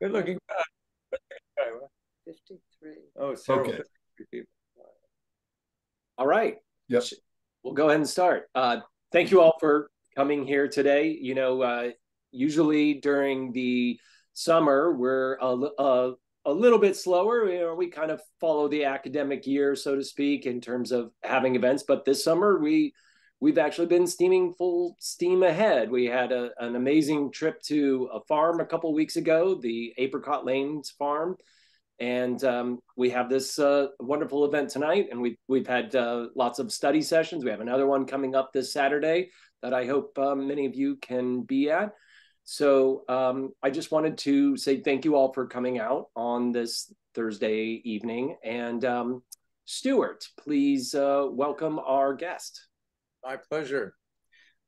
Good looking guy. 53. Oh, several Okay. 53 people. All right. Yes. We'll go ahead and start. Uh, thank you all for coming here today. You know, uh, usually during the summer, we're a, a, a little bit slower. You know, we kind of follow the academic year, so to speak, in terms of having events. But this summer, we we've actually been steaming full steam ahead. We had a, an amazing trip to a farm a couple weeks ago, the Apricot Lanes Farm. And um, we have this uh, wonderful event tonight and we've, we've had uh, lots of study sessions. We have another one coming up this saturday that i hope um, many of you can be at. So um, i just wanted to say thank you all for coming out on this thursday evening. And um, stuart please uh, welcome our guest My pleasure.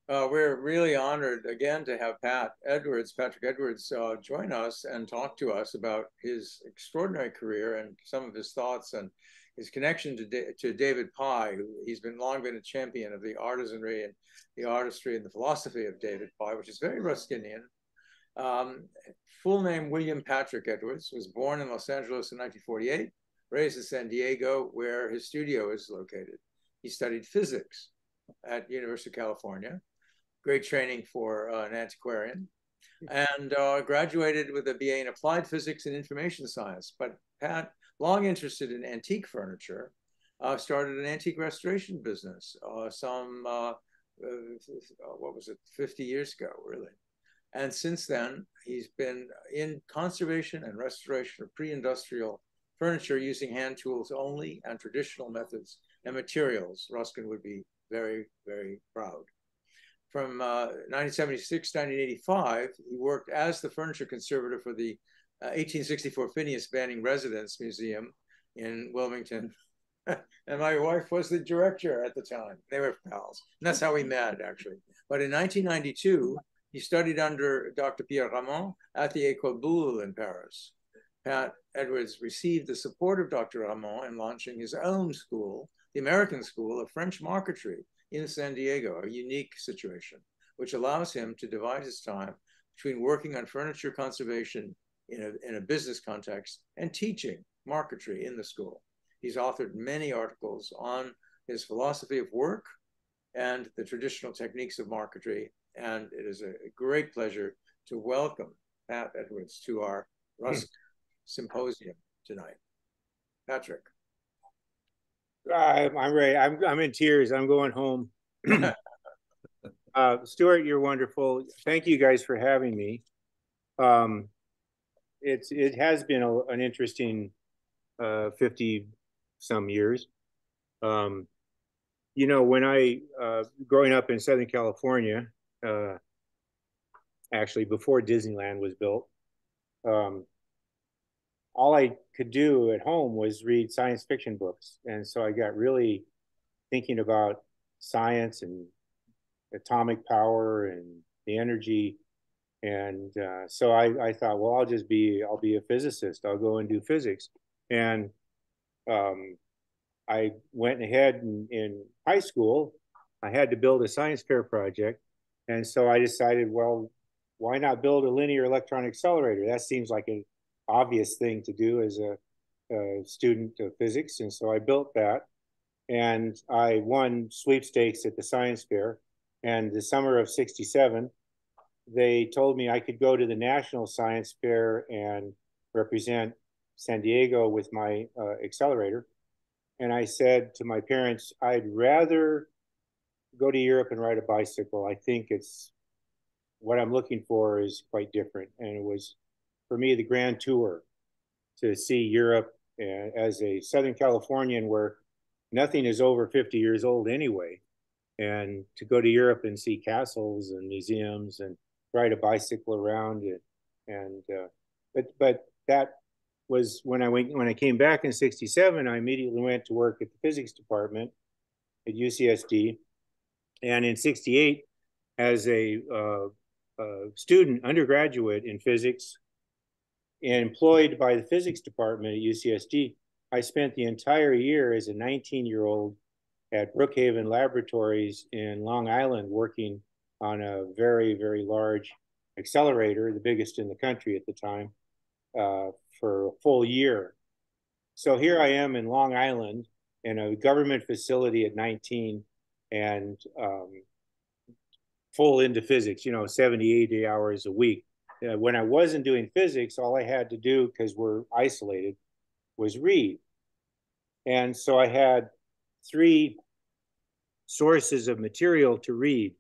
Uh, we're really honored again to have Pat Edwards, Patrick Edwards, uh, join us and talk to us about his extraordinary career and some of his thoughts and his connection to, da- to David Pye, who he's been long been a champion of the artisanry and the artistry and the philosophy of David Pye, which is very Ruskinian. Um, full name William Patrick Edwards was born in Los Angeles in 1948, raised in San Diego, where his studio is located. He studied physics at University of California, great training for uh, an antiquarian, and uh, graduated with a BA in applied physics and information science. But Pat, long interested in antique furniture, uh, started an antique restoration business uh, some, uh, uh, what was it, 50 years ago, really. And since then, he's been in conservation and restoration of pre-industrial furniture using hand tools only and traditional methods and materials. Ruskin would be very, very proud. From uh, 1976 to 1985, he worked as the furniture conservator for the uh, 1864 Phineas Banning Residence Museum in Wilmington. and my wife was the director at the time. They were pals. And that's how we met, actually. But in 1992, he studied under Dr. Pierre Ramond at the École Boulle in Paris. Pat Edwards received the support of Dr. Ramond in launching his own school, the American School of French Marquetry in San Diego, a unique situation, which allows him to divide his time between working on furniture conservation in a, in a business context and teaching marquetry in the school. He's authored many articles on his philosophy of work and the traditional techniques of marquetry. And it is a great pleasure to welcome Pat Edwards to our hmm. Rusk symposium tonight. Patrick. I, I'm ready. I'm I'm in tears. I'm going home. uh, Stuart, you're wonderful. Thank you guys for having me. Um, it's it has been a, an interesting uh, fifty some years. Um, you know, when I uh, growing up in Southern California, uh, actually before Disneyland was built, um, all I could do at home was read science fiction books. And so I got really thinking about science and atomic power and the energy. And uh, so I, I thought, well, I'll just be, I'll be a physicist. I'll go and do physics. And um, I went ahead in, in high school. I had to build a science fair project. And so I decided, well, why not build a linear electron accelerator? That seems like an obvious thing to do as a, a student of physics. And so I built that and I won sweepstakes at the science fair. And the summer of 67, they told me I could go to the National Science Fair and represent San Diego with my uh, accelerator. And I said to my parents, I'd rather go to Europe and ride a bicycle. I think it's what I'm looking for is quite different. And it was for me the grand tour to see Europe as a Southern Californian where nothing is over 50 years old anyway. And to go to Europe and see castles and museums and ride a bicycle around it. And, uh, but, but that was when I went, when I came back in 67, I immediately went to work at the physics department at UCSD. And in 68, as a uh, uh, student, undergraduate in physics, and employed by the physics department at UCSD, I spent the entire year as a 19 year old at Brookhaven Laboratories in Long Island working on a very, very large accelerator, the biggest in the country at the time. uh, for a full year. So here I am in Long Island in a government facility at 19 and um, full into physics, you know, 70, 80 hours a week. Uh, when I wasn't doing physics, all I had to do, because we're isolated, was read. And so I had three sources of material to read.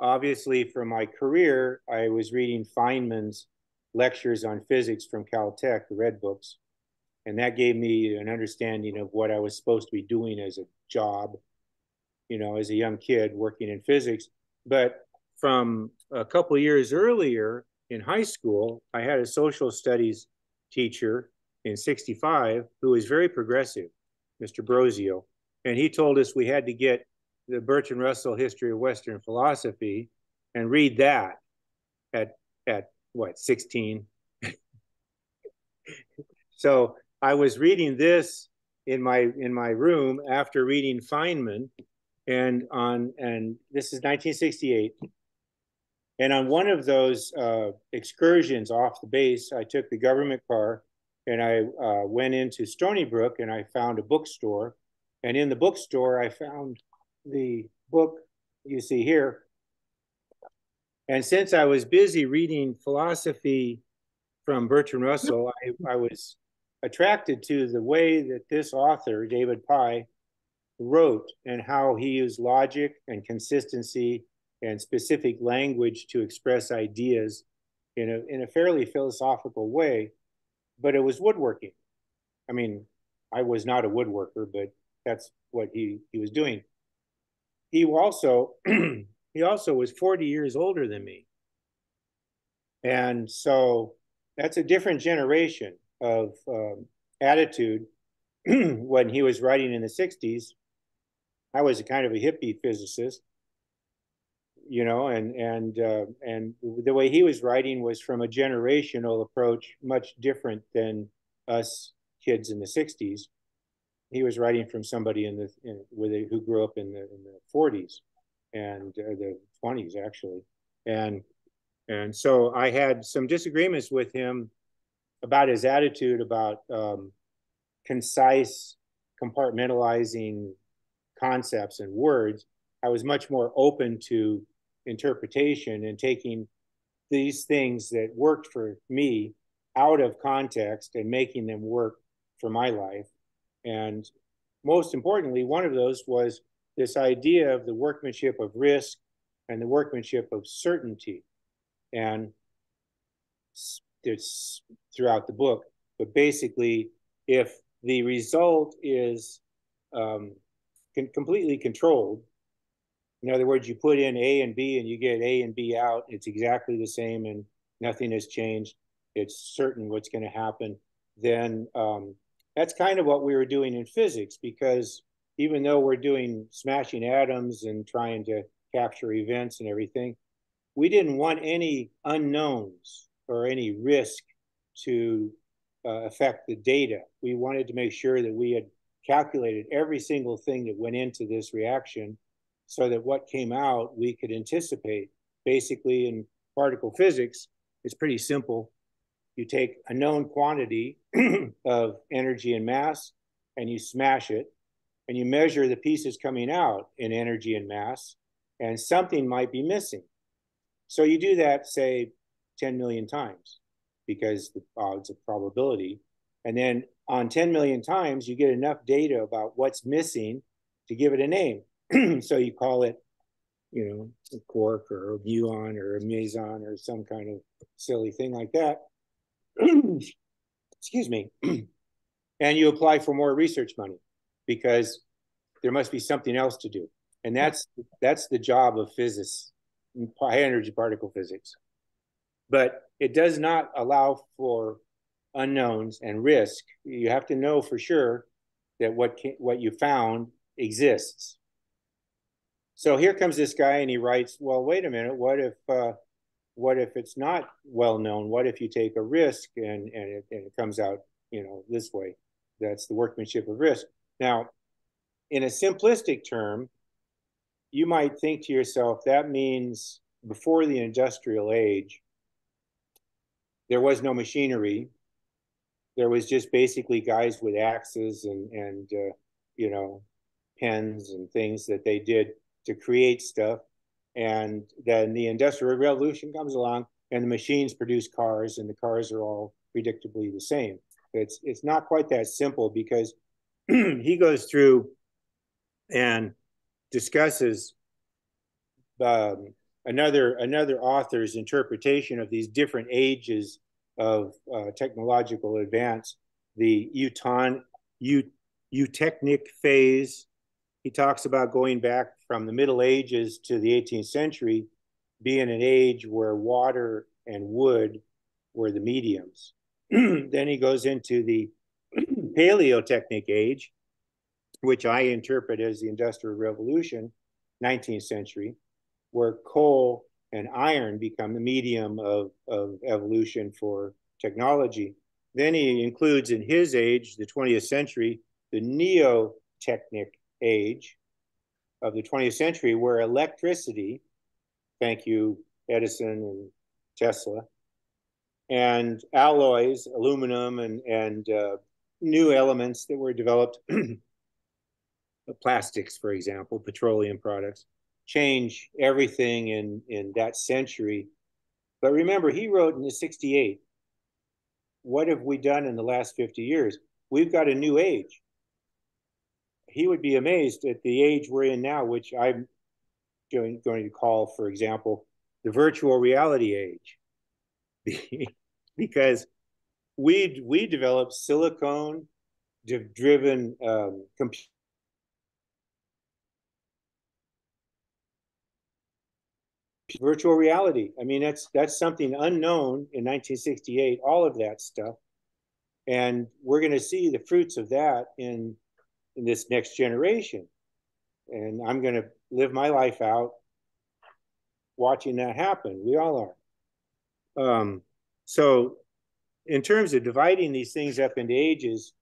Obviously, for my career, I was reading Feynman's lectures on physics from Caltech, the Red Books. And that gave me an understanding of what I was supposed to be doing as a job, you know, as a young kid working in physics. But from a couple years earlier in high school, I had a social studies teacher in 65 who was very progressive, Mr. Brosio. And he told us we had to get the Bertrand Russell History of Western Philosophy and read that at at what 16 so i was reading this in my in my room after reading feynman and on and this is 1968 and on one of those uh, excursions off the base i took the government car and i uh, went into stony brook and i found a bookstore and in the bookstore i found the book you see here. And since I was busy reading philosophy from Bertrand Russell, I, I was attracted to the way that this author, David Pye, wrote and how he used logic and consistency and specific language to express ideas in a, in a fairly philosophical way. But it was woodworking. I mean, I was not a woodworker, but that's what he, he was doing he also he also was 40 years older than me and so that's a different generation of um, attitude when he was writing in the 60s i was a kind of a hippie physicist you know and and uh, and the way he was writing was from a generational approach much different than us kids in the 60s he was writing from somebody in the in, with a, who grew up in the in the 40s and uh, the 20s actually. And and so i had some disagreements with him about his attitude about um, concise compartmentalizing concepts and words. I was much more open to interpretation and taking these things that worked for me out of context and making them work for my life and most importantly, one of those was this idea of the workmanship of risk and the workmanship of certainty. And it's throughout the book, but basically, if the result is um, completely controlled, in other words, you put in A and B and you get A and B out, it's exactly the same and nothing has changed. It's certain what's going to happen. Then um, that's kind of what we were doing in physics because even though we're doing smashing atoms and trying to capture events and everything, we didn't want any unknowns or any risk to uh, affect the data. We wanted to make sure that we had calculated every single thing that went into this reaction so that what came out we could anticipate. Basically, in particle physics, it's pretty simple you take a known quantity of energy and mass and you smash it and you measure the pieces coming out in energy and mass and something might be missing. So you do that, say, 10 million times because the odds of probability. And then on 10 million times, you get enough data about what's missing to give it a name. so you call it, you know, a quark or a muon or a meson or some kind of silly thing like that. excuse me, and you apply for more research money because there must be something else to do. And that's that's the job of physics, high energy particle physics. But it does not allow for unknowns and risk. You have to know for sure that what can, what you found exists. So here comes this guy and he writes, well, wait a minute, what if uh, what if it's not well known? What if you take a risk and, and, it, and it comes out, you know, this way? That's the workmanship of risk. Now, in a simplistic term, you might think to yourself, that means before the industrial age, there was no machinery there was just basically guys with axes and and uh, you know pens and things that they did to create stuff and then the industrial revolution comes along and the machines produce cars and the cars are all predictably the same it's it's not quite that simple because he goes through and discusses um, another another author's interpretation of these different ages of uh, technological advance, the Uton, U, Eotechnic phase. He talks about going back from the Middle Ages to the 18th century being an age where water and wood were the mediums. then he goes into the Paleotechnic age, which I interpret as the Industrial Revolution, 19th century, where coal and iron become the medium of, of evolution for technology. Then he includes in his age, the 20th century, the neotechnic age of the 20th century, where electricity, thank you, Edison and Tesla, and alloys, aluminum, and, and uh, new elements that were developed, plastics, for example, petroleum products, change everything in, in that century. But remember, he wrote in the 68, what have we done in the last 50 years? We've got a new age. He would be amazed at the age we're in now, which I'm going, going to call, for example, the virtual reality age. because we we developed silicone driven um, computer virtual reality. I mean, that's that's something unknown in 1968. All of that stuff, and we're going to see the fruits of that in in this next generation. And I'm going to live my life out watching that happen. We all are. Um, so, in terms of dividing these things up into ages,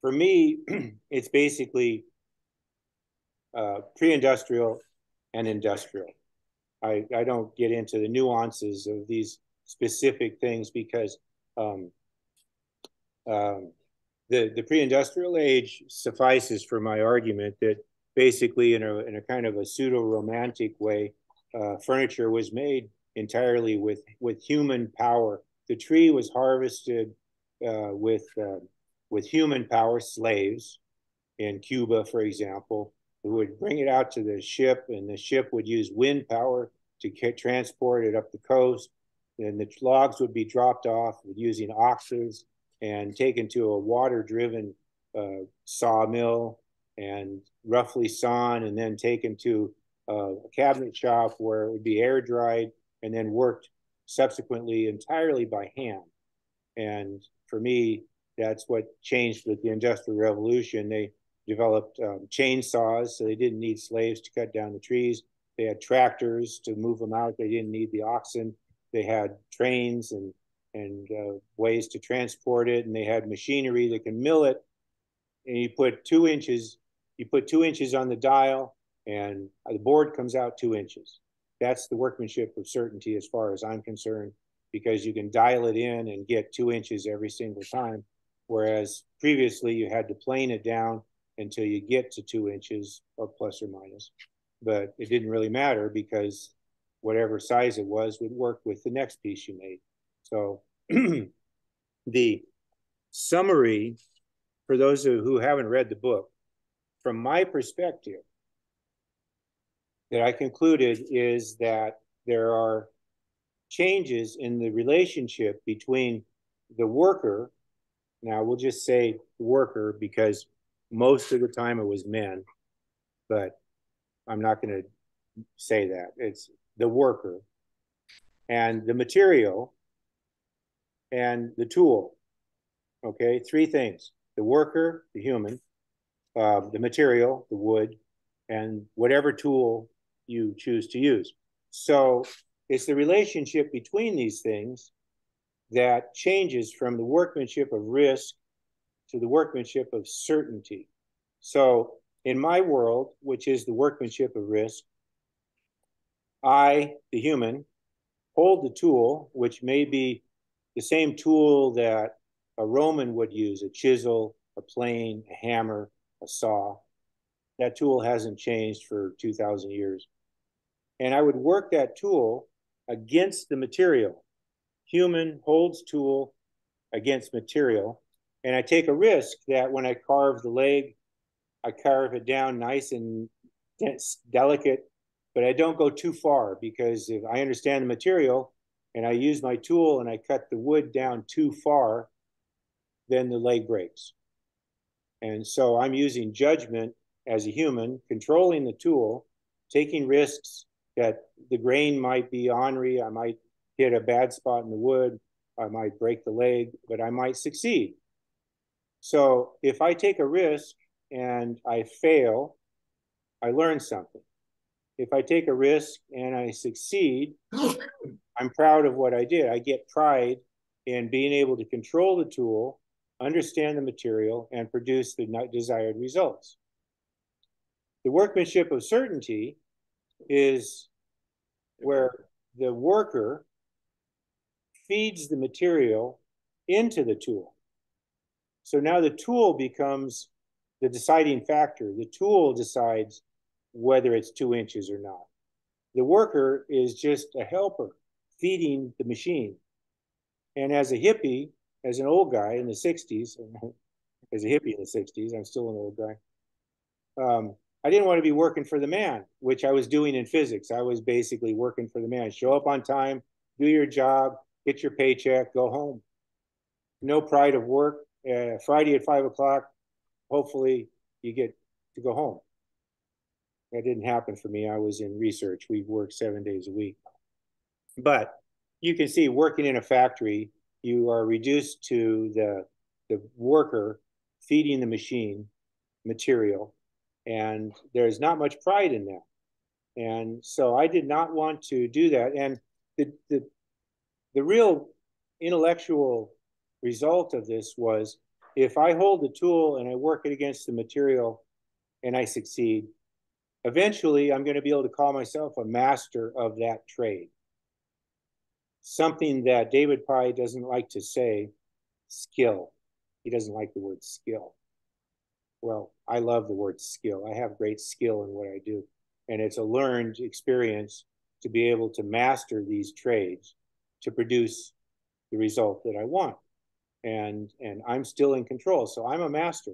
for me, it's basically uh, pre-industrial and industrial. I, I don't get into the nuances of these specific things because um, um, the, the pre-industrial age suffices for my argument that basically in a, in a kind of a pseudo-romantic way, uh, furniture was made entirely with, with human power. The tree was harvested uh, with, uh, with human power, slaves in Cuba, for example, we would bring it out to the ship, and the ship would use wind power to transport it up the coast. And the logs would be dropped off using oxes and taken to a water-driven uh, sawmill and roughly sawn, and then taken to uh, a cabinet shop where it would be air dried and then worked subsequently entirely by hand. And for me, that's what changed with the Industrial Revolution. They developed um, chainsaws, so they didn't need slaves to cut down the trees. They had tractors to move them out. They didn't need the oxen. They had trains and and uh, ways to transport it, and they had machinery that can mill it. And you put two inches, you put two inches on the dial, and the board comes out two inches. That's the workmanship of certainty, as far as I'm concerned, because you can dial it in and get two inches every single time, whereas previously you had to plane it down until you get to two inches or plus or minus. But it didn't really matter because whatever size it was would work with the next piece you made. So the summary for those who haven't read the book, from my perspective, that I concluded is that there are changes in the relationship between the worker. Now we'll just say worker because most of the time it was men, but I'm not going to say that. It's the worker and the material and the tool. Okay, three things the worker, the human, uh, the material, the wood, and whatever tool you choose to use. So it's the relationship between these things that changes from the workmanship of risk to the workmanship of certainty. So, in my world, which is the workmanship of risk, I, the human, hold the tool, which may be the same tool that a Roman would use, a chisel, a plane, a hammer, a saw. That tool hasn't changed for 2,000 years. And I would work that tool against the material. Human holds tool against material. And I take a risk that when I carve the leg, I carve it down nice and dense, delicate, but I don't go too far because if I understand the material and I use my tool and I cut the wood down too far, then the leg breaks. And so I'm using judgment as a human, controlling the tool, taking risks that the grain might be ornery, I might hit a bad spot in the wood, I might break the leg, but I might succeed. So if I take a risk and I fail, I learn something. If I take a risk and I succeed, I'm proud of what I did. I get pride in being able to control the tool, understand the material, and produce the desired results. The workmanship of certainty is where the worker feeds the material into the tool. So now the tool becomes the deciding factor. The tool decides whether it's two inches or not. The worker is just a helper feeding the machine. And as a hippie, as an old guy in the 60s, as a hippie in the 60s, I'm still an old guy. Um, I didn't want to be working for the man, which I was doing in physics. I was basically working for the man. Show up on time, do your job, get your paycheck, go home. No pride of work. Uh, Friday at five o'clock, hopefully you get to go home. That didn't happen for me. I was in research. We worked seven days a week. But you can see working in a factory, you are reduced to the, the worker feeding the machine material and there's not much pride in that. And so I did not want to do that. And the the the real intellectual result of this was if I hold the tool and I work it against the material and I succeed, eventually I'm going to be able to call myself a master of that trade. Something that David Pye doesn't like to say, skill. He doesn't like the word skill well, I love the word skill. I have great skill in what I do. And it's a learned experience to be able to master these trades to produce the result that I want. And, and I'm still in control. So I'm a master.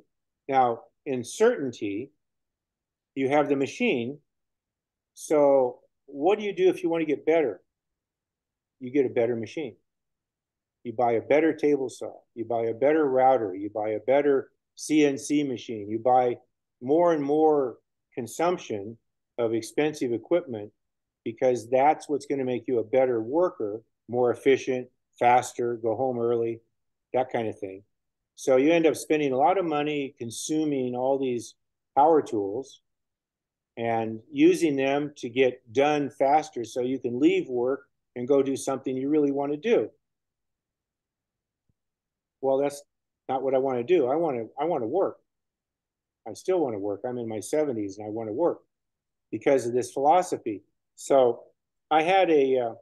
Now, in certainty, you have the machine. So what do you do if you want to get better? You get a better machine. You buy a better table saw. You buy a better router. You buy a better CNC machine. You buy more and more consumption of expensive equipment because that's what's going to make you a better worker, more efficient, faster, go home early, that kind of thing. So you end up spending a lot of money consuming all these power tools and using them to get done faster so you can leave work and go do something you really want to do. Well, that's not what I want to do. I want to I want to work. I still want to work. I'm in my 70s and I want to work because of this philosophy. So I had a uh,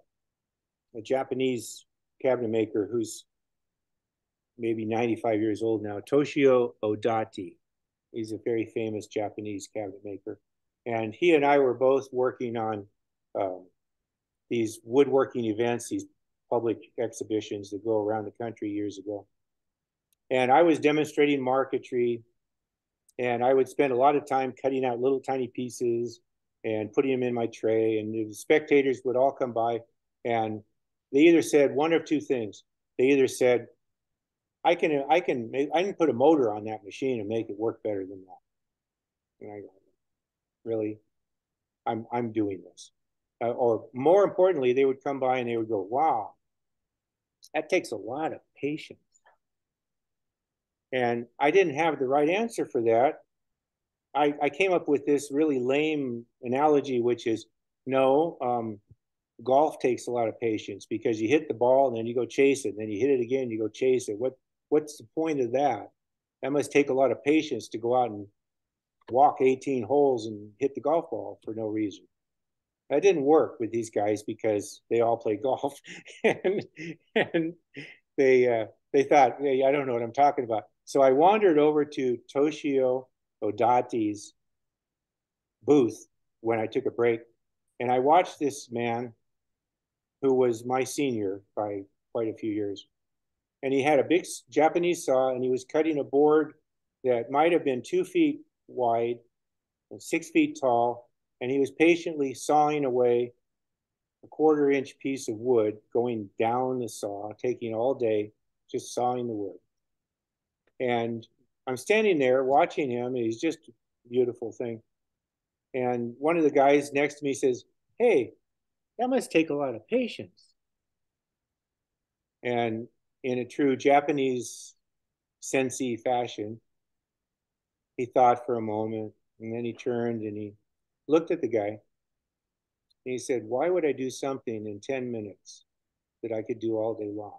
a Japanese cabinet maker who's maybe 95 years old now, Toshio Odate. He's a very famous Japanese cabinet maker. And he and I were both working on um, these woodworking events, these public exhibitions that go around the country years ago. And I was demonstrating marquetry, and I would spend a lot of time cutting out little tiny pieces and putting them in my tray. And the spectators would all come by, and they either said one of two things. They either said, "I can, I can, I can put a motor on that machine and make it work better than that." And I go, "Really? I'm, I'm doing this." Uh, or more importantly, they would come by and they would go, "Wow, that takes a lot of patience." And I didn't have the right answer for that. I, I came up with this really lame analogy, which is no, um, golf takes a lot of patience because you hit the ball and then you go chase it, and then you hit it again, you go chase it. What what's the point of that? That must take a lot of patience to go out and walk 18 holes and hit the golf ball for no reason. That didn't work with these guys because they all play golf and and they uh, they thought, hey, I don't know what I'm talking about. So I wandered over to Toshio Odate's booth when I took a break, and I watched this man who was my senior by quite a few years. And he had a big Japanese saw and he was cutting a board that might have been two feet wide and six feet tall. And he was patiently sawing away a quarter inch piece of wood going down the saw, taking all day, just sawing the wood. And I'm standing there watching him, and he's just a beautiful thing. And one of the guys next to me says, Hey, that must take a lot of patience. And in a true Japanese sensei fashion, he thought for a moment and then he turned and he looked at the guy and he said, Why would I do something in 10 minutes that I could do all day long?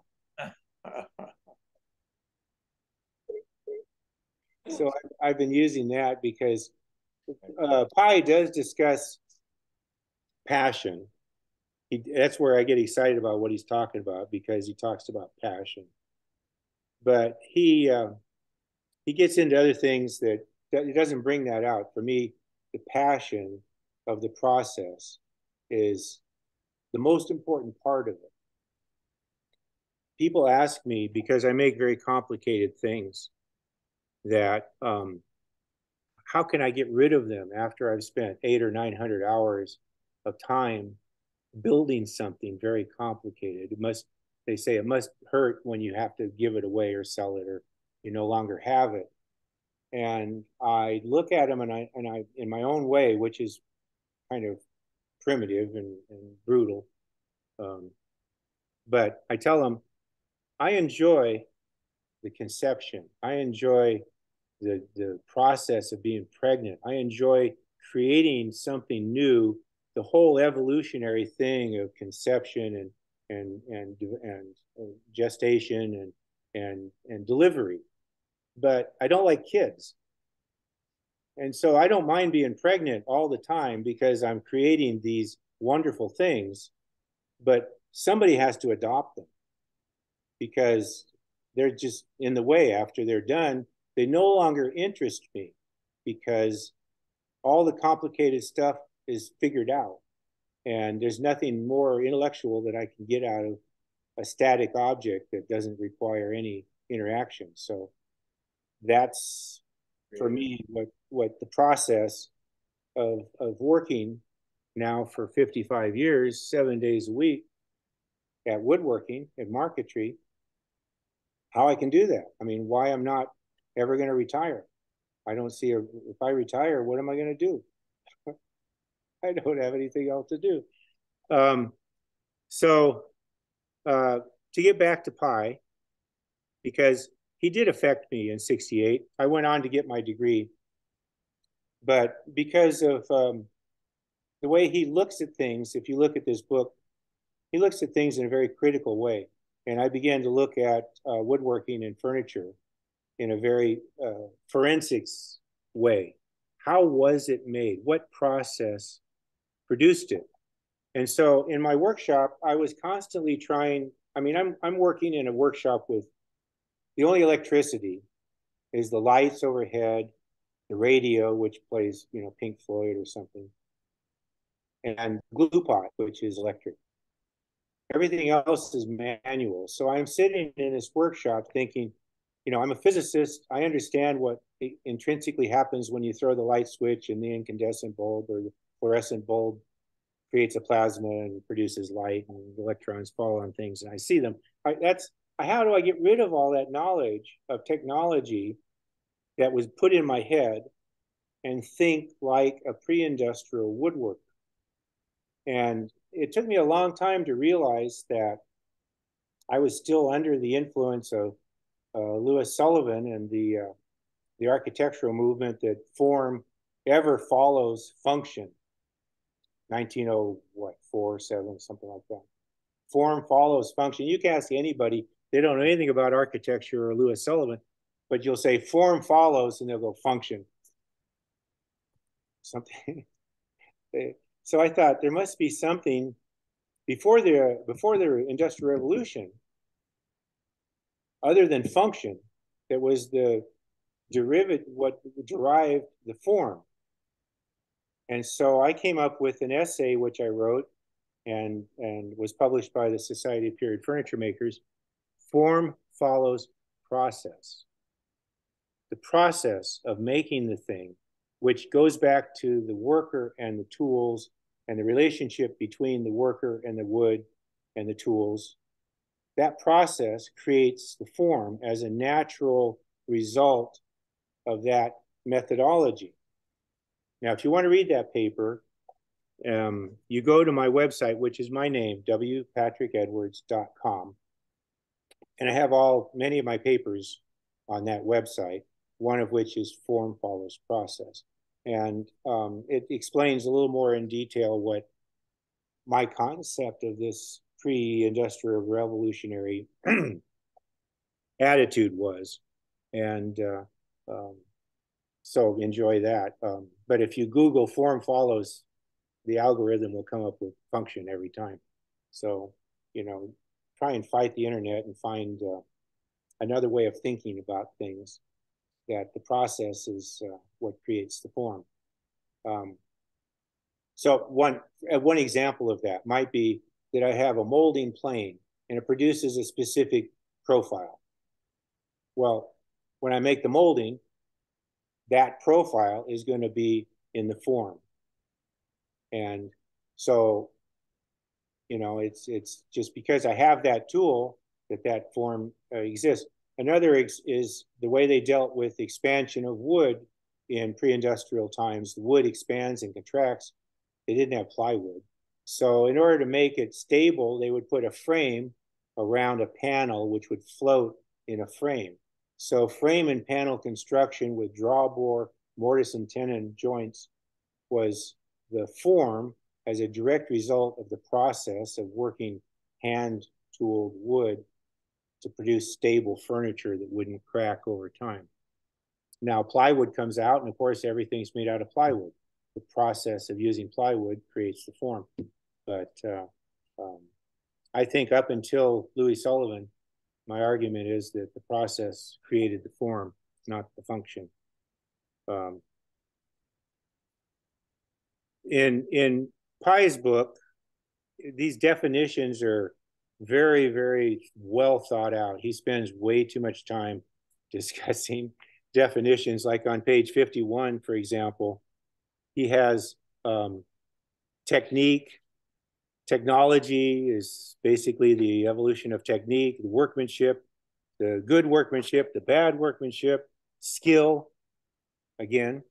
so I, have been using that because uh, Pye does discuss passion. He, that's where I get excited about what he's talking about because he talks about passion. But he uh, he gets into other things that, that he doesn't bring that out. For me, the passion of the process is the most important part of it. People ask me because I make very complicated things that um, how can I get rid of them after I've spent eight or 900 hours of time building something very complicated? It must, they say it must hurt when you have to give it away or sell it or you no longer have it. And I look at them and I, and I, in my own way, which is kind of primitive and, and brutal. Um, but I tell them, I enjoy the conception. I enjoy the the process of being pregnant. I enjoy creating something new. The whole evolutionary thing of conception and and and and gestation and and and delivery, but I don't like kids. And so I don't mind being pregnant all the time because I'm creating these wonderful things, but somebody has to adopt them because they're just in the way after they're done they no longer interest me because all the complicated stuff is figured out. And there's nothing more intellectual that I can get out of a static object that doesn't require any interaction. So that's for me what what the process of of working now for 55 years, seven days a week at woodworking at marquetry, how I can do that. I mean, why I'm not ever going to retire. I don't see a, if I retire, what am I going to do? I don't have anything else to do. Um, so uh, to get back to Pye, because he did affect me in 68, I went on to get my degree. But because of um, the way he looks at things, if you look at this book, he looks at things in a very critical way. And I began to look at uh, woodworking and furniture in a very uh, forensics way. How was it made? What process produced it? And so in my workshop, I was constantly trying. I mean, I'm I'm working in a workshop with the only electricity is the lights overhead, the radio, which plays, you know, Pink Floyd or something, and glue pot, which is electric. Everything else is manual. So I'm sitting in this workshop thinking, you know, I'm a physicist. I understand what intrinsically happens when you throw the light switch and the incandescent bulb or the fluorescent bulb creates a plasma and produces light and electrons fall on things and I see them. I, that's how do I get rid of all that knowledge of technology that was put in my head and think like a pre-industrial woodworker? And it took me a long time to realize that I was still under the influence of uh, Louis Sullivan and the uh, the architectural movement that form ever follows function. 1904, what four seven something like that. Form follows function. You can ask anybody; they don't know anything about architecture or Louis Sullivan, but you'll say form follows, and they'll go function. Something. so I thought there must be something before the before the industrial revolution other than function that was the derivative, what derived the form. And so I came up with an essay which I wrote and, and was published by the Society of Period Furniture Makers. Form follows process. The process of making the thing, which goes back to the worker and the tools and the relationship between the worker and the wood and the tools, that process creates the form as a natural result of that methodology. Now, if you want to read that paper, um, you go to my website, which is my name, wpatrickedwards.com. And I have all many of my papers on that website, one of which is Form Follows Process. And um, it explains a little more in detail what my concept of this pre-industrial revolutionary attitude was. And uh, um, so enjoy that. Um, but if you Google form follows, the algorithm will come up with function every time. So, you know, try and fight the internet and find uh, another way of thinking about things that the process is uh, what creates the form. Um, so one, uh, one example of that might be that I have a molding plane and it produces a specific profile. Well, when I make the molding, that profile is going to be in the form. And so, you know, it's it's just because I have that tool that that form uh, exists. Another ex is the way they dealt with the expansion of wood in pre-industrial times. The wood expands and contracts. They didn't have plywood. So in order to make it stable, they would put a frame around a panel which would float in a frame. So frame and panel construction with drawbore, mortise and tenon joints was the form as a direct result of the process of working hand tooled wood to produce stable furniture that wouldn't crack over time. Now plywood comes out and of course everything's made out of plywood. The process of using plywood creates the form. But uh, um, I think up until Louis Sullivan, my argument is that the process created the form, not the function. Um, in in Pye's book, these definitions are very, very well thought out. He spends way too much time discussing definitions. Like on page 51, for example, he has um, technique. Technology is basically the evolution of technique, the workmanship, the good workmanship, the bad workmanship, skill, again,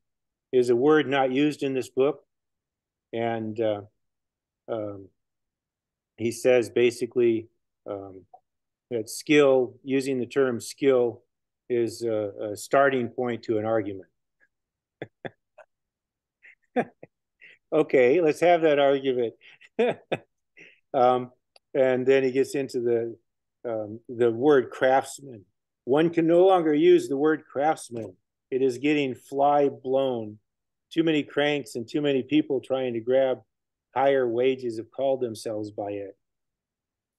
is a word not used in this book. And uh, um, he says basically um, that skill, using the term skill, is a, a starting point to an argument. okay, let's have that argument. um, and then he gets into the um, the word craftsman. One can no longer use the word craftsman. It is getting fly blown too many cranks and too many people trying to grab higher wages have called themselves by it.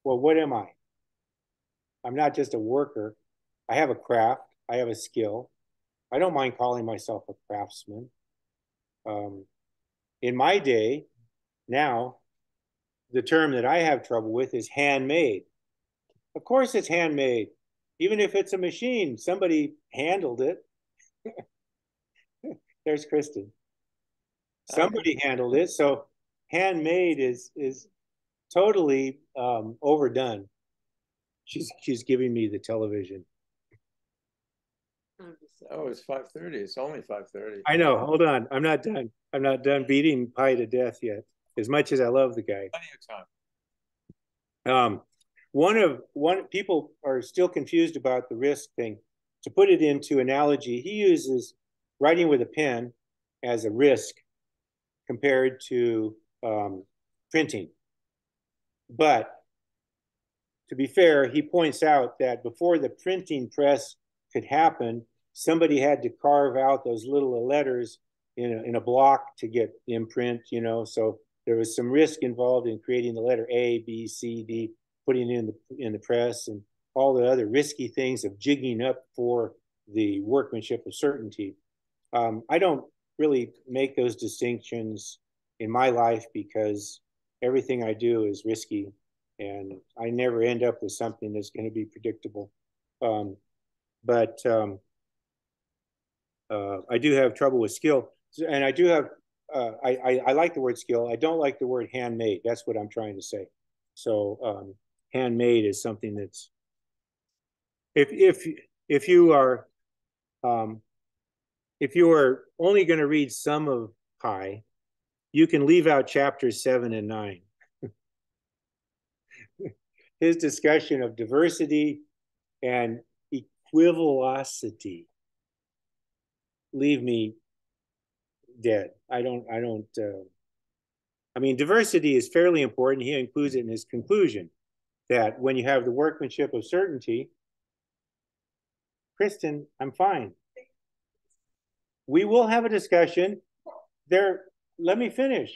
Well, what am I? I'm not just a worker. I have a craft. I have a skill. I don't mind calling myself a craftsman. Um, in my day, now, the term that I have trouble with is handmade. Of course, it's handmade. Even if it's a machine, somebody handled it. There's Kristen. Somebody handled it. So handmade is is totally um, overdone. She's she's giving me the television. Oh, it's five thirty. It's only five thirty. I know. Hold on. I'm not done. I'm not done beating Pye to death yet. As much as I love the guy. Plenty of time. Um, one of one people are still confused about the risk thing. To put it into analogy, he uses writing with a pen as a risk compared to um, printing. But to be fair, he points out that before the printing press could happen, somebody had to carve out those little letters in a, in a block to get imprint, you know. So there was some risk involved in creating the letter A, B, C, D, putting it in the in the press, and all the other risky things of jigging up for the workmanship of certainty. Um, I don't really make those distinctions in my life because everything I do is risky and I never end up with something that's going to be predictable. Um, but um, uh, I do have trouble with skill, and I do have. Uh, I, I, I like the word skill. I don't like the word handmade. That's what I'm trying to say. So um, handmade is something that's. If if if you are, um, if you are only going to read some of Pye, you can leave out chapters seven and nine. His discussion of diversity and equivalocity leave me dead. I don't, I don't, uh, I mean, diversity is fairly important. He includes it in his conclusion that when you have the workmanship of certainty, Kristen, I'm fine. We will have a discussion. There, let me finish.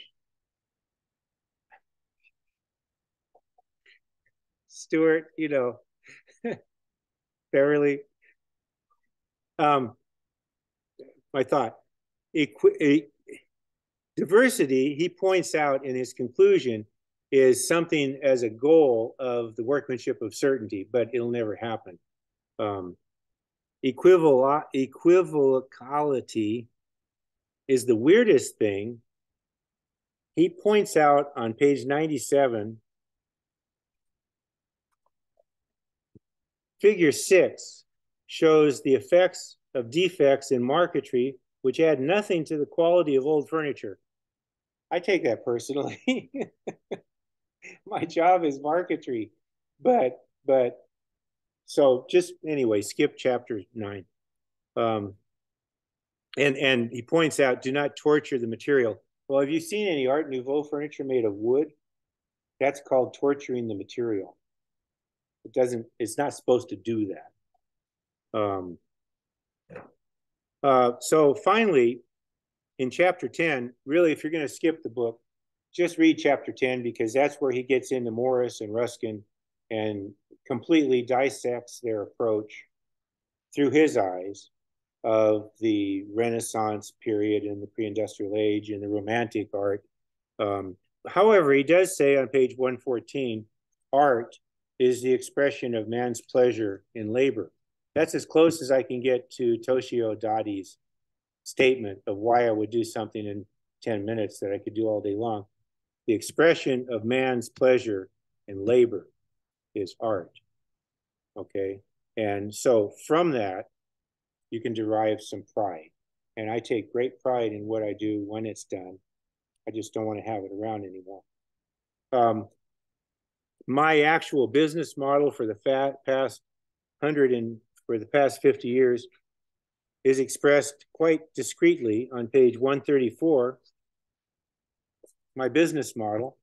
Stuart, you know, Beverly. Um, my thought. Equi diversity, he points out in his conclusion, is something as a goal of the workmanship of certainty, but it'll never happen. Um, equival equivocality is the weirdest thing. He points out on page 97, figure six shows the effects of defects in marquetry, which add nothing to the quality of old furniture. I take that personally. My job is marquetry, but but so just anyway, skip chapter nine. Um, and and he points out, do not torture the material. Well, have you seen any Art Nouveau furniture made of wood? That's called torturing the material. It doesn't. It's not supposed to do that. Um, uh, so finally, in chapter 10, really, if you're going to skip the book, just read chapter 10 because that's where he gets into Morris and Ruskin and completely dissects their approach through his eyes of the Renaissance period and the pre-industrial age and the Romantic art. Um, however, he does say on page 114, art is the expression of man's pleasure in labor. That's as close as I can get to Toshio Odate's statement of why I would do something in 10 minutes that I could do all day long. The expression of man's pleasure in labor is art. Okay. And so from that, you can derive some pride. And I take great pride in what I do when it's done. I just don't want to have it around anymore. Um, my actual business model for the fat, past hundred and for the past 50 years is expressed quite discreetly on page 134, my business model.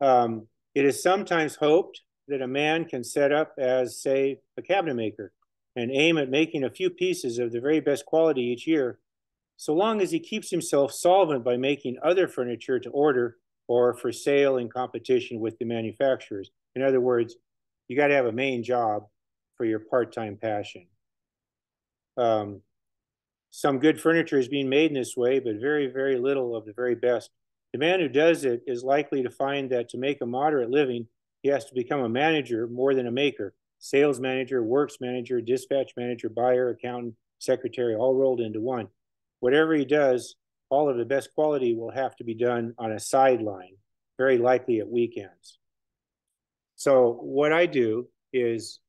Um, it is sometimes hoped that a man can set up as, say, a cabinet maker and aim at making a few pieces of the very best quality each year, so long as he keeps himself solvent by making other furniture to order or for sale in competition with the manufacturers. In other words, you got to have a main job for your part-time passion. Um, some good furniture is being made in this way, but very, very little of the very best. The man who does it is likely to find that to make a moderate living, he has to become a manager more than a maker. Sales manager, works manager, dispatch manager, buyer, accountant, secretary, all rolled into one. Whatever he does, all of the best quality will have to be done on a sideline, very likely at weekends. So what I do is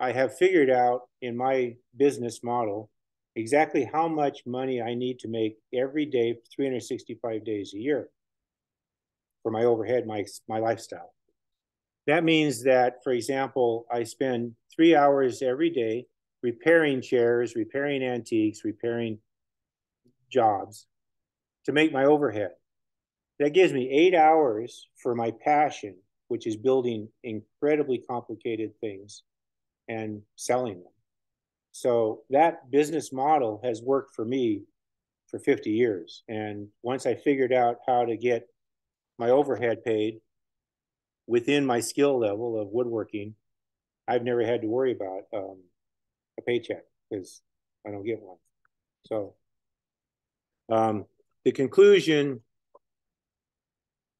I have figured out in my business model exactly how much money I need to make every day, 365 days a year for my overhead, my, my lifestyle. That means that, for example, I spend three hours every day repairing chairs, repairing antiques, repairing jobs to make my overhead. That gives me eight hours for my passion, which is building incredibly complicated things and selling them. So that business model has worked for me for 50 years. And once I figured out how to get my overhead paid within my skill level of woodworking, I've never had to worry about um, a paycheck because I don't get one. So um, the conclusion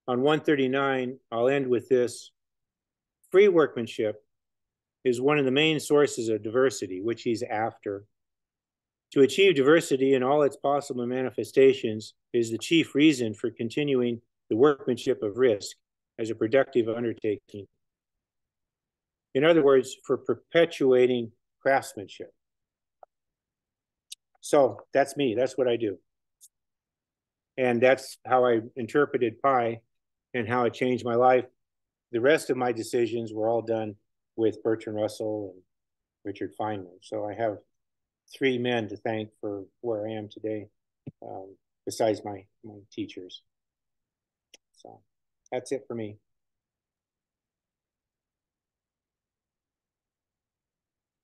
on 139, I'll end with this. Free workmanship is one of the main sources of diversity, which he's after. To achieve diversity in all its possible manifestations is the chief reason for continuing the workmanship of risk as a productive undertaking. In other words, for perpetuating craftsmanship. So that's me, that's what I do. And that's how I interpreted Pye and how it changed my life. The rest of my decisions were all done with Bertrand Russell and Richard Feynman. So I have three men to thank for where I am today, um, besides my, my teachers. So that's it for me.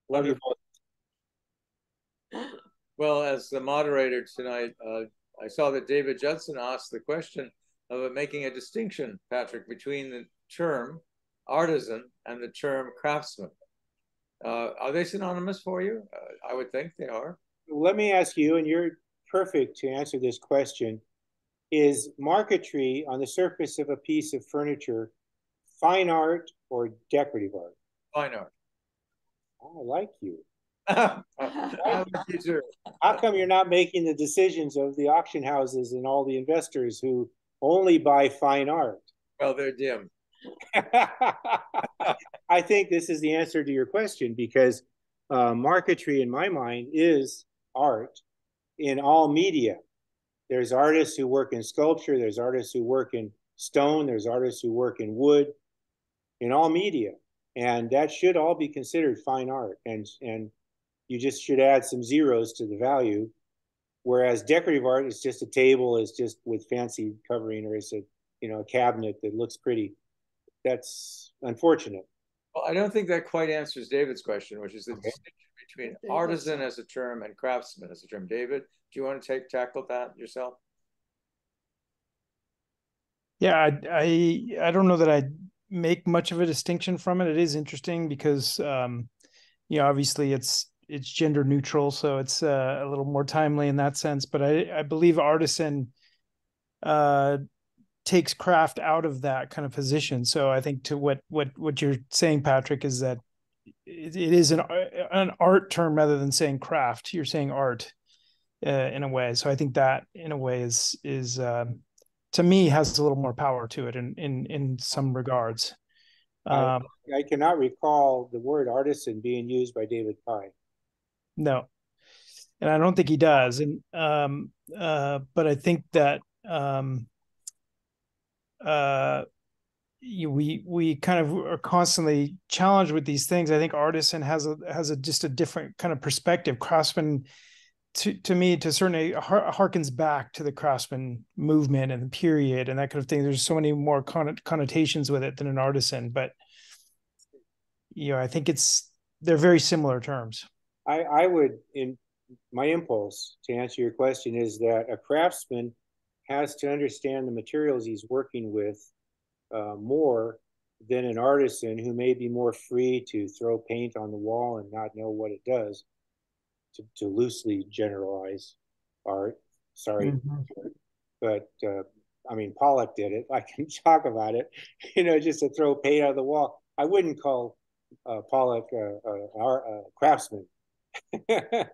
Love you both. Well, as the moderator tonight, uh, I saw that David Judson asked the question of making a distinction, Patrick, between the term artisan and the term craftsman. Uh, are they synonymous for you? Uh, I would think they are. Let me ask you, and you're perfect to answer this question. Is marquetry on the surface of a piece of furniture fine art or decorative art? Fine art. I like you. How come you're not making the decisions of the auction houses and all the investors who only buy fine art? Well, they're dim. I think this is the answer to your question because uh, marquetry, in my mind, is art in all media. There's artists who work in sculpture, there's artists who work in stone, there's artists who work in wood, in all media. And that should all be considered fine art. And, and you just should add some zeros to the value. Whereas decorative art is just a table, is just with fancy covering, or it's a you know a cabinet that looks pretty. That's unfortunate. Well, I don't think that quite answers David's question, which is the okay. distinction between artisan as a term and craftsman as a term. David, do you want to take tackle that yourself? Yeah, I I, I don't know that I make much of a distinction from it. It is interesting because um, you know obviously it's it's gender neutral, so it's uh, a little more timely in that sense. But I, I believe artisan uh, takes craft out of that kind of position. So I think to what what what you're saying, Patrick, is that it, it is an an art term rather than saying craft. You're saying art uh, in a way. So I think that in a way is is um, to me has a little more power to it in in in some regards. Um, I, I cannot recall the word artisan being used by David Pye. No, and I don't think he does. And um, uh, but I think that um, uh, you, we we kind of are constantly challenged with these things. I think artisan has a has a just a different kind of perspective. Craftsman, to to me, to certainly harkens back to the craftsman movement and the period and that kind of thing. There's so many more connotations with it than an artisan, but you know, I think it's they're very similar terms. I, I would, in my impulse to answer your question is that a craftsman has to understand the materials he's working with uh, more than an artisan who may be more free to throw paint on the wall and not know what it does, to, to loosely generalize art. Sorry, mm-hmm. but uh, I mean, Pollock did it. I can talk about it, you know, just to throw paint on the wall. I wouldn't call uh, Pollock a, a, a craftsman yeah.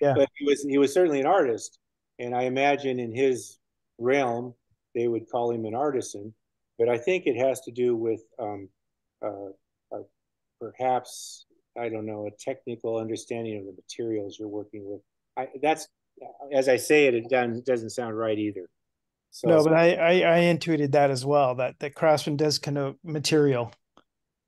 But he was he was certainly an artist, and I imagine in his realm they would call him an artisan. But I think it has to do with um, uh, uh, perhaps I don't know a technical understanding of the materials you're working with. I, that's as I say it, it doesn't doesn't sound right either. So, no, but I, I, I intuited that as well. That that craftsman does connote material,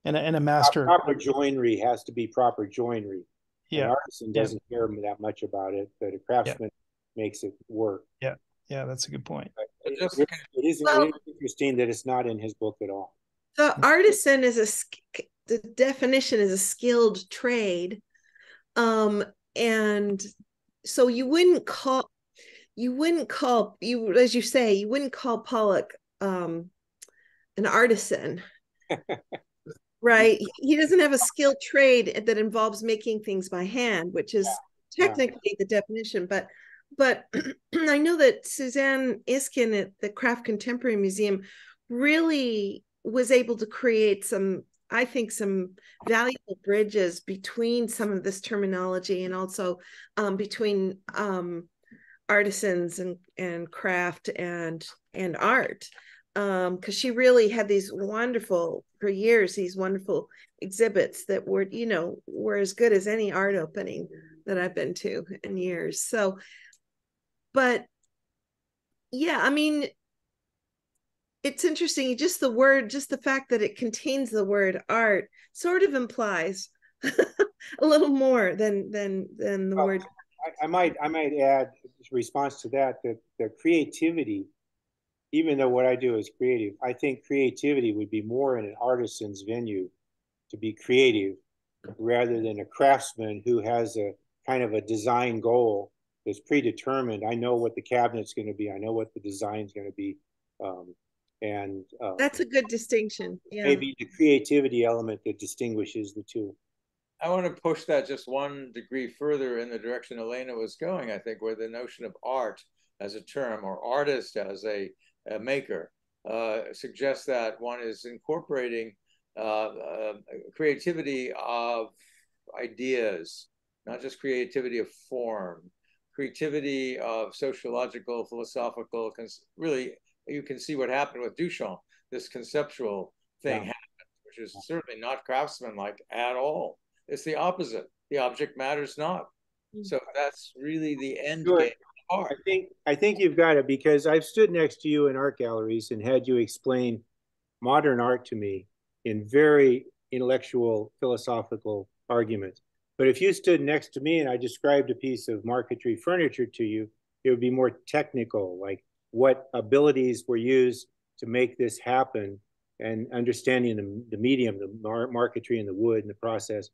and a, and a master proper joinery has to be proper joinery. Yeah. An artisan doesn't yeah. care that much about it, but a craftsman yeah. makes it work. Yeah. Yeah, that's a good point. It, it, it, is, well, it is interesting that it's not in his book at all. The artisan is a the definition is a skilled trade, um, and so you wouldn't call you wouldn't call you as you say you wouldn't call Pollock um, an artisan. right he doesn't have a skilled trade that involves making things by hand which is Yeah. technically the definition but but i know that suzanne Isken at the craft contemporary museum really was able to create some i think some valuable bridges between some of this terminology and also um, between um, artisans and and craft and and art. Um because she really had these wonderful for years these wonderful exhibits that were you know were as good as any art opening that i've been to in years. So but yeah i mean it's interesting just the word just the fact that it contains the word art sort of implies a little more than than than the Well, word I, I might I might add in response to that that the creativity, even though what I do is creative, I think creativity would be more in an artisan's venue to be creative rather than a craftsman who has a kind of a design goal that's predetermined. I know what the cabinet's going to be. I know what the design's going to be. Um, and uh, that's a good distinction yeah maybe the creativity element that distinguishes the two. I want to push that just one degree further in the direction Elena was going, I think, where the notion of art as a term or artist as a, a maker uh, suggests that one is incorporating uh, uh, creativity of ideas, not just creativity of form, creativity of sociological, philosophical, really, you can see what happened with Duchamp, this conceptual thing Yeah. happened, which is certainly not craftsman-like at all. It's the opposite. The object matters not. Mm. So that's really the end Sure. game of I think I think you've got it because I've stood next to you in art galleries and had you explain modern art to me in very intellectual, philosophical arguments. But if you stood next to me and I described a piece of marquetry furniture to you, it would be more technical, like what abilities were used to make this happen and understanding the, the medium, the mar- marquetry and the wood and the process,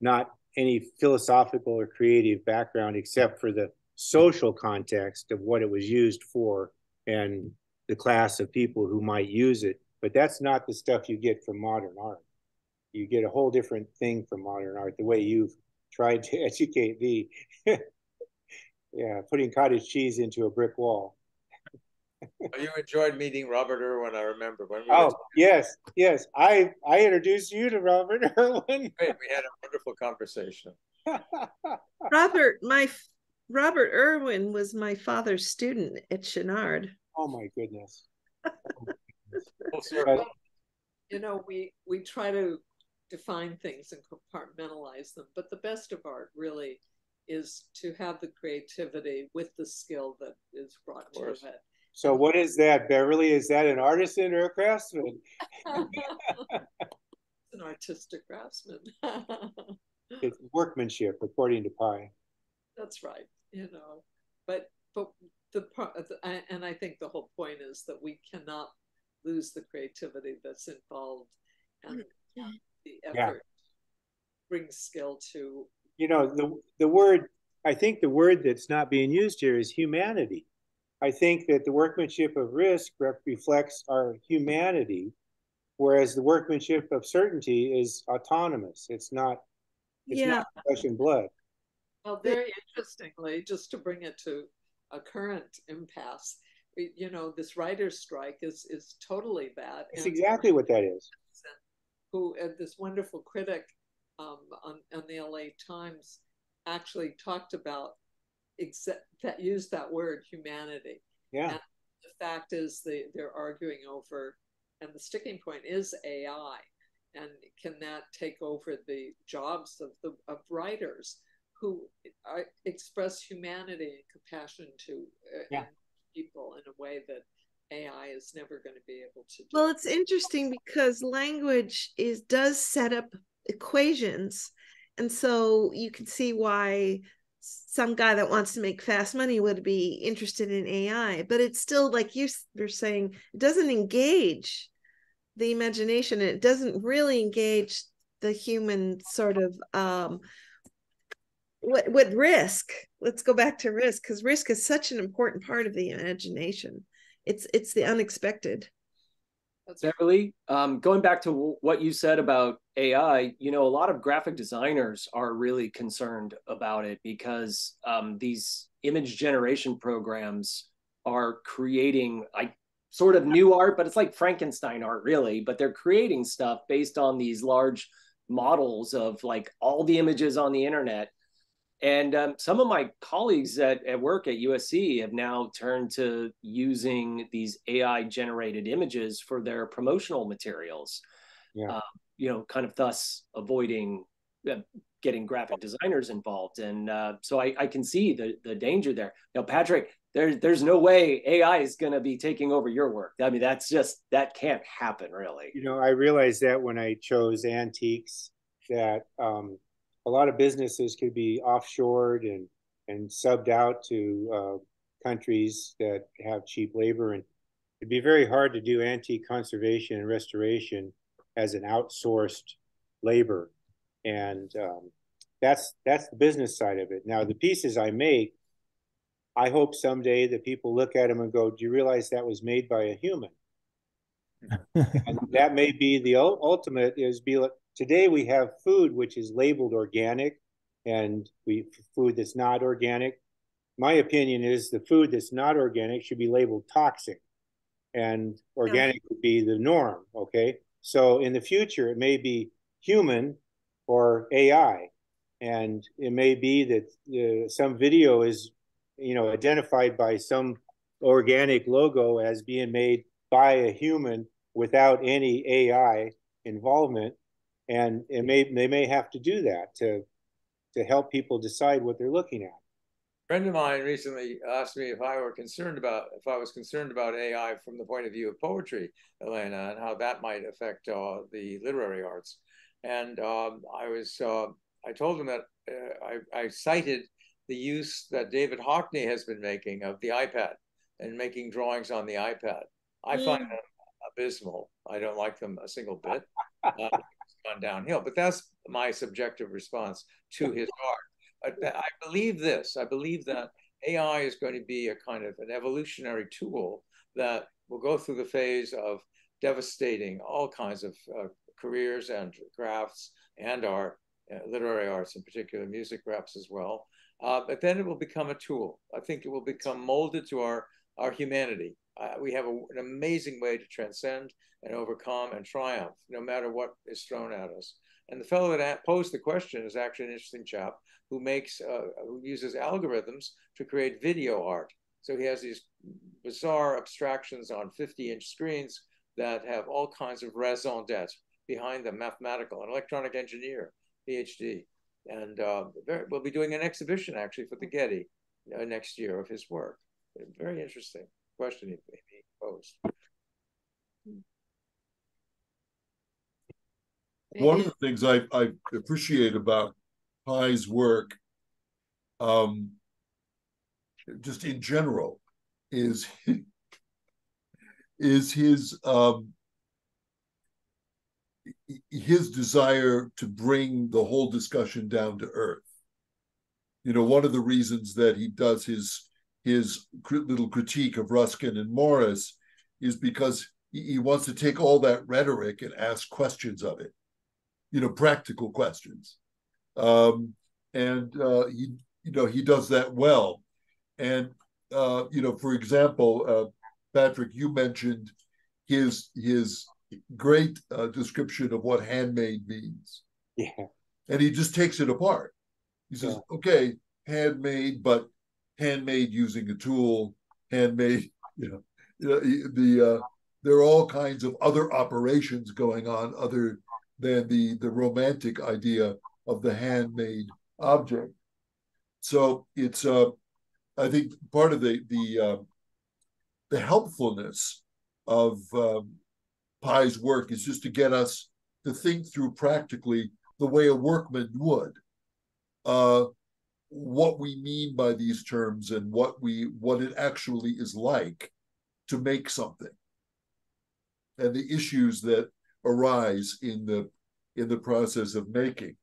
not any philosophical or creative background except for the social context of what it was used for and the class of people who might use it. But that's not the stuff you get from modern art. You get a whole different thing from modern art, the way you've tried to educate me. yeah, putting cottage cheese into a brick wall. Oh, you enjoyed meeting Robert Irwin, I remember when we Oh, yes, yes. I I introduced you to Robert Irwin. great. We had a wonderful conversation. Robert, my Robert Irwin was my father's student at Chouinard. oh my goodness. Full circle. you know we we try to define things and compartmentalize them but the best of art really is to have the creativity with the skill that is brought Of to it So what is that, Beverly? Is that an artisan or a craftsman? an artistic craftsman It's workmanship, according to Pye. that's right you know but but the part and i think the whole point is that we cannot lose the creativity that's involved and mm, the effort Yeah. brings skill to You know, the the word I think the word that's not being used here is humanity. I think that the workmanship of risk ref- reflects our humanity, whereas the workmanship of certainty is autonomous. It's not it's yeah, not flesh and blood. Well, very interestingly, just to bring it to a current impasse, you know, this writer's strike is is totally that. It's And exactly what that is. Who and this wonderful critic um, on, on the LA Times actually talked about exa- that used that word humanity. Yeah. And the fact is they they're arguing over, and the sticking point is AI, and can that take over the jobs of the of writers who are, express humanity and compassion to uh, Yeah. people in a way that AI is never going to be able to do. well, it's interesting because language is does set up equations, and so you can see why some guy that wants to make fast money would be interested in AI. But it's still like you s- you're saying, it doesn't engage the imagination. It doesn't really engage the human sort of um, what what risk let's go back to risk because risk is such an important part of the imagination it's it's the unexpected Beverly, um, going back to what you said about AI, you know, a lot of graphic designers are really concerned about it because um, these image generation programs are creating like sort of new art, but it's like Frankenstein art, really. But they're creating stuff based on these large models of like all the images on the internet. And um, some of my colleagues at, at work at USC have now turned to using these AI generated images for their promotional materials. Yeah. Uh, you know, kind of thus avoiding uh, getting graphic designers involved. And uh, so I, I can see the the danger there. Now, Patrick, there's there's no way AI is going to be taking over your work. I mean, that's just that can't happen, really. You know, I realized that when I chose antiques, that um, a lot of businesses could be offshored and and subbed out to uh, countries that have cheap labor, and it'd be very hard to do antique conservation and restoration as an outsourced labor, and um, that's that's the business side of it. Now, the pieces I make, I hope someday that people look at them and go, "Do you realize that was made by a human?" and that may be the ultimate is be like today we have food which is labeled organic and we food that's not organic. My opinion is the food that's not organic should be labeled toxic and organic yeah. would be the norm okay? So in the future it may be human or ai and it may be that uh, some video is you know identified by some organic logo as being made by a human without any ai involvement and it may they may have to do that to to help people decide what they're looking at. A friend of mine recently asked me if I were concerned about if I was concerned about AI from the point of view of poetry, Elena, and how that might affect uh, the literary arts. And um, I was uh, I told him that uh, I, I cited the use that David Hockney has been making of the iPad and making drawings on the iPad. I mm. find them abysmal. I don't like them a single bit. Uh, gone downhill. But that's my subjective response to his art. I, I believe this. I believe that AI is going to be a kind of an evolutionary tool that will go through the phase of devastating all kinds of uh, careers and crafts and art, uh, literary arts in particular, music perhaps as well. Uh, but then it will become a tool. I think it will become molded to our, our humanity. Uh, we have a, an amazing way to transcend and overcome and triumph, no matter what is thrown at us. And the fellow that posed the question is actually an interesting chap who makes, uh, who uses algorithms to create video art. So he has these bizarre abstractions on 50 inch screens that have all kinds of raison d'etre behind them, mathematical, an electronic engineer, PhD. And uh, we'll be doing an exhibition actually for the Getty uh, next year of his work. Very interesting question he posed. One of the things I, I appreciate about Pye's work, um, just in general, is is his um, his desire to bring the whole discussion down to earth. You know, one of the reasons that he does his his little critique of Ruskin and Morris is because he wants to take all that rhetoric and ask questions of it you know, practical questions. Um, and uh, he, you know, he does that well. And uh, you know, for example, uh, Patrick, you mentioned his his great uh, description of what handmade means. Yeah. And he just takes it apart. He says, yeah. okay, handmade, but handmade using a tool, handmade, you know, the uh, there are all kinds of other operations going on other than the the romantic idea of the handmade object. So it's uh, I think part of the the uh, the helpfulness of um, Pye's work is just to get us to think through practically the way a workman would. Uh, what we mean by these terms and what we what it actually is like to make something and the issues that arise in the in the process of making.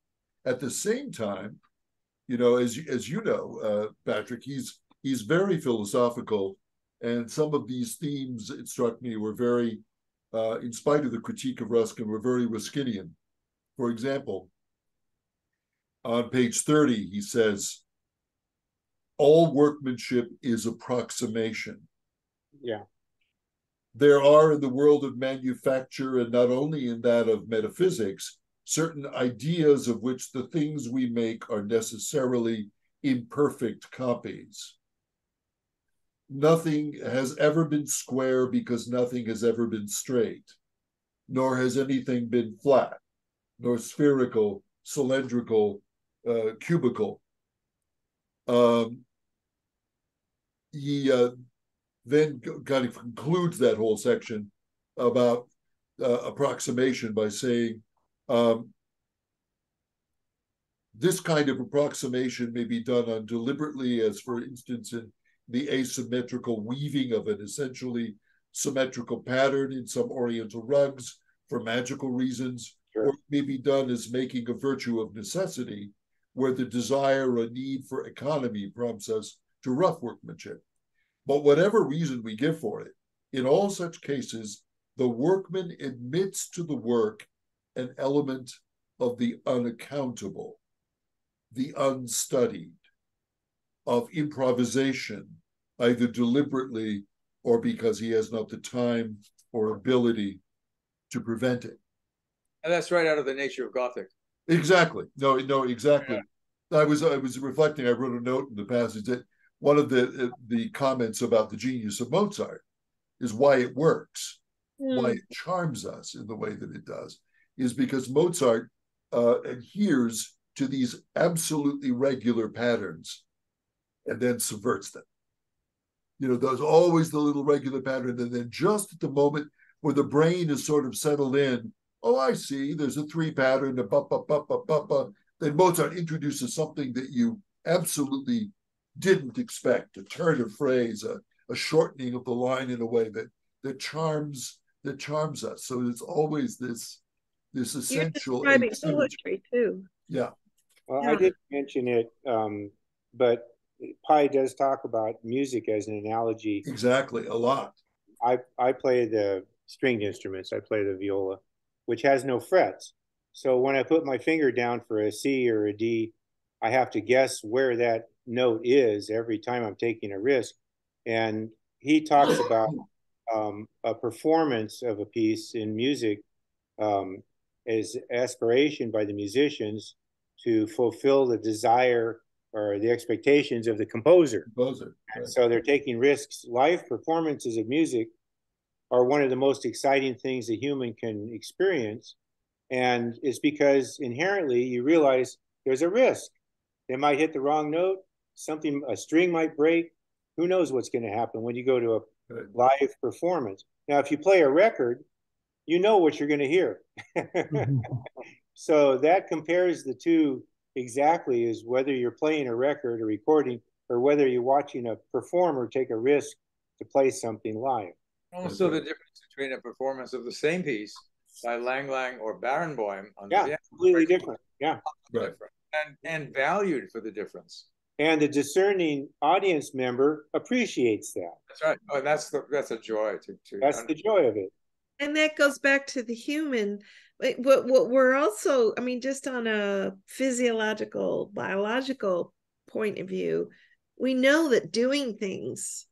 At the same time, you know, as as you know, uh, Patrick, he's he's very philosophical, and some of these themes it struck me were very uh, in spite of the critique of Ruskin, were very Ruskinian. For example, on page 30, he says, all workmanship is approximation. Yeah. There are in the world of manufacture, and not only in that of metaphysics, certain ideas of which the things we make are necessarily imperfect copies. Nothing has ever been square because nothing has ever been straight, nor has anything been flat, nor spherical, cylindrical, uh, cubical. Um, he uh, then kind of concludes that whole section about uh, approximation by saying um, this kind of approximation may be done on deliberately, as for instance in the asymmetrical weaving of an essentially symmetrical pattern in some oriental rugs for magical reasons, sure. or it may be done as making a virtue of necessity, where the desire or need for economy prompts us to rough workmanship. But whatever reason we give for it, in all such cases, the workman admits to the work an element of the unaccountable, the unstudied, of improvisation, either deliberately or because he has not the time or ability to prevent it. And that's right out of the nature of Gothic. Exactly. No, no, exactly. Yeah. I was I was reflecting. I wrote a note in the passage that one of the uh, the comments about the genius of Mozart is why it works, mm. why it charms us in the way that it does, is because Mozart uh, adheres to these absolutely regular patterns and then subverts them. You know, there's always the little regular pattern, and then just at the moment where the brain is sort of settled in, oh, I see, there's a three pattern, a ba ba ba ba ba ba. Then Mozart introduces something that you absolutely didn't expect a turn of phrase, a, a shortening of the line in a way that that charms that charms us. So it's always this this essential You're describing poetry too. Yeah. Well, yeah. I didn't mention it, um, but Pye does talk about music as an analogy. Exactly, a lot. I I play the stringed instruments. I play the viola, which has no frets. So when I put my finger down for a C or a D, I have to guess where that note is every time I'm taking a risk. And he talks about um, a performance of a piece in music um, as aspiration by the musicians to fulfill the desire or the expectations of the composer. Composer. Right. so they're taking risks. Live performances of music are one of the most exciting things a human can experience. And it's because inherently you realize there's a risk. They might hit the wrong note something a string might break. Who knows what's going to happen when you go to a live performance. Now if you play a record you know what you're going to hear. So that compares the two exactly is whether you're playing a record or recording or whether you're watching a performer take a risk to play something live also the difference between a performance of the same piece by lang lang or barenboim on yeah completely different yeah right. and and valued for the difference and the discerning audience member appreciates that. That's right. Oh, that's the that's a joy to. to that's understand. the joy of it. And that goes back to the human. What what we're also, I mean, just on a physiological, biological point of view, we know that doing things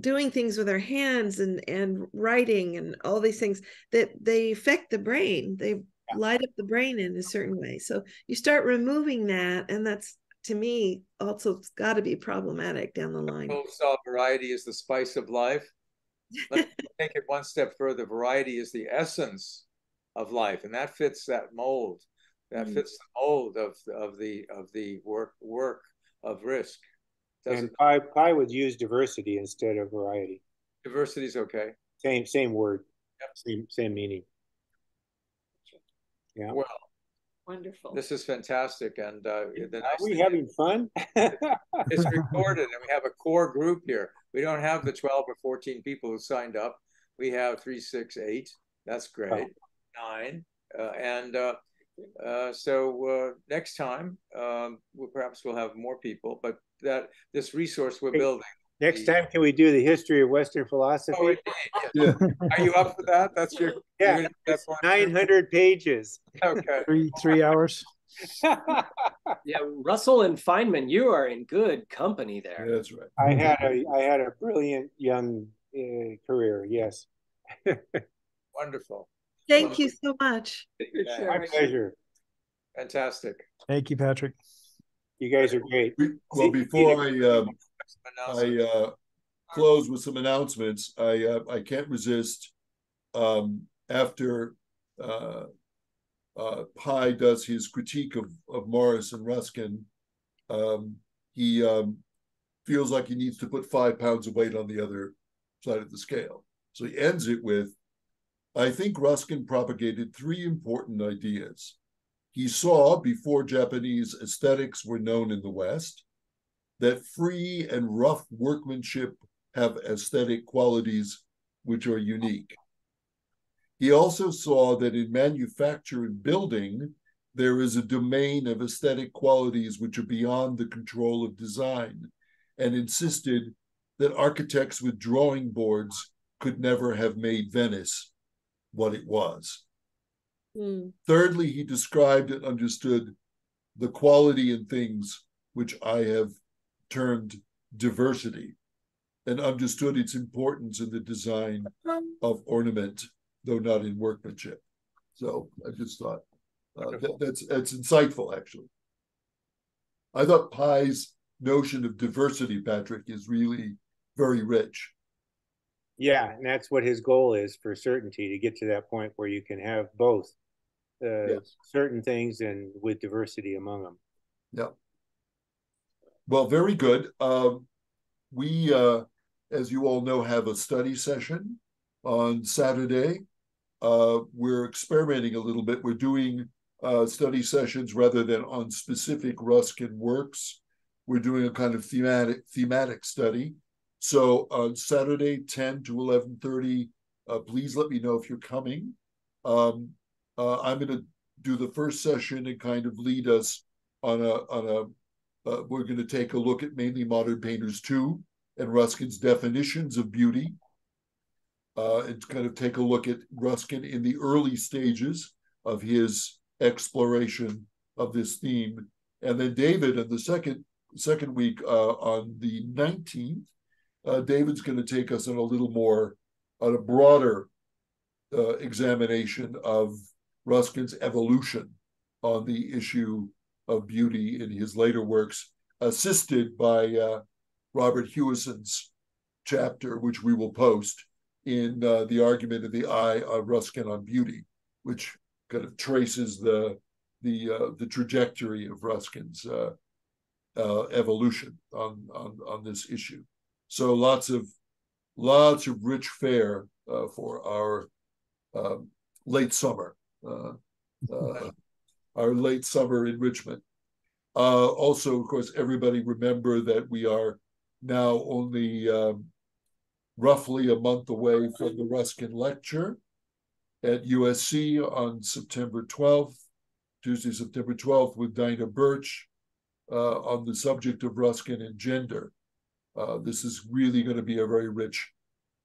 doing things with our hands and and writing and all these things that they affect the brain they light up the brain in a certain way so you start removing that and that's to me also got to be problematic down the line. Solve variety is the spice of life. Let's take it one step further. Variety is the essence of life, and that fits that mold. That mm. fits the mold of of the of the work work of risk. Doesn't and Pye, Pye would use diversity instead of variety. Diversity is okay. Same same word. Yep. Same same meaning. Yeah. Well, Wonderful. This is fantastic, and uh, the nice Are we having fun? it's recorded, and we have a core group here. We don't have the twelve or fourteen people who signed up. We have three, six, eight. That's great. Oh. Nine, uh, and uh, uh so uh, next time, um, we'll, perhaps we'll have more people. But that this resource we're building Next time, can we do the history of Western philosophy? Oh, yeah. Are you up for that? That's your Yeah, you're gonna do that it's for- nine hundred pages. Okay. Three three hours. Yeah, Russell and Feynman, you are in good company there. That's right. I had a, I had a brilliant young uh, career, yes. Wonderful. Thank you so much. Yeah. My pleasure. Fantastic. Thank you, Patrick. You guys are great. We- Well, before I, um, I, uh, close with some announcements, I, uh, I can't resist. Um, after, uh, uh, Pye does his critique of, of Morris and Ruskin, um, he, um, feels like he needs to put five pounds of weight on the other side of the scale. So he ends it with, I think Ruskin propagated three important ideas. He saw, before Japanese aesthetics were known in the West, that free and rough workmanship have aesthetic qualities which are unique. He also saw that in manufacture and building, there is a domain of aesthetic qualities which are beyond the control of design, and insisted that architects with drawing boards could never have made Venice what it was. Hmm. Thirdly, he described and understood the quality in things which I have termed diversity and understood its importance in the design of ornament, though not in workmanship. So I just thought uh, that, that's that's insightful, actually. I thought Pye's notion of diversity, Patrick, is really very rich. Yeah, and that's what his goal is for certainty, to get to that point where you can have both. Uh, Yes. certain things and with diversity among them. Yeah. Well, very good. Um, we, uh, as you all know, have a study session on Saturday. Uh, we're experimenting a little bit. We're doing uh, study sessions rather than on specific Ruskin works. We're doing a kind of thematic thematic study. So on Saturday, 10 to 11:30, uh, please let me know if you're coming. Um, uh, I'm going to do the first session and kind of lead us on a on a uh, we're going to take a look at mainly modern painters too and Ruskin's definitions of beauty. Uh, and kind of take a look at Ruskin in the early stages of his exploration of this theme. And then David in the second second week uh, on the 19th uh, David's going to take us on a little more on a broader uh, examination of Ruskin's evolution on the issue of beauty in his later works, assisted by uh, Robert Hewison's chapter, which we will post in uh, the argument of the eye of Ruskin on beauty, which kind of traces the the uh, the trajectory of Ruskin's uh, uh, evolution on, on on this issue. So lots of lots of rich fare uh, for our um, late summer. Uh, uh, our late summer enrichment. Uh, also, of course, everybody remember that we are now only um, roughly a month away from the Ruskin lecture at USC on September 12th, Tuesday, September 12th, with Dinah Birch uh, on the subject of Ruskin and gender. Uh, this is really going to be a very rich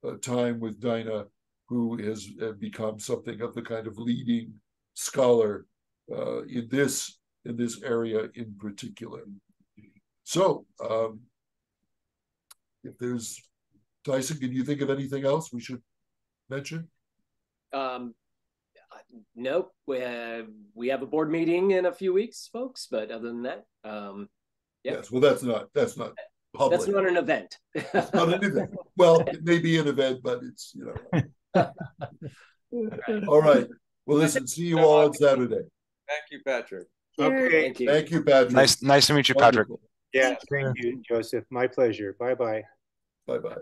uh, time with Dinah, who has uh, become something of the kind of leading scholar uh, in this in this area in particular. So, um, if there's Tyson, can you think of anything else we should mention? Um, nope. We have, we have a board meeting in a few weeks, folks. But other than that, um, Yeah. Yes. Well, that's not that's not public. that's not an event. It's not an event. Well, it may be an event, but it's you know. All right. Well, listen. See you all on Saturday. Thank you, Patrick. Okay, Thank you. Thank you, Patrick. Nice, nice to meet you, Patrick. Wonderful. yeah, thank you, Joseph. My pleasure. Bye bye. Bye bye.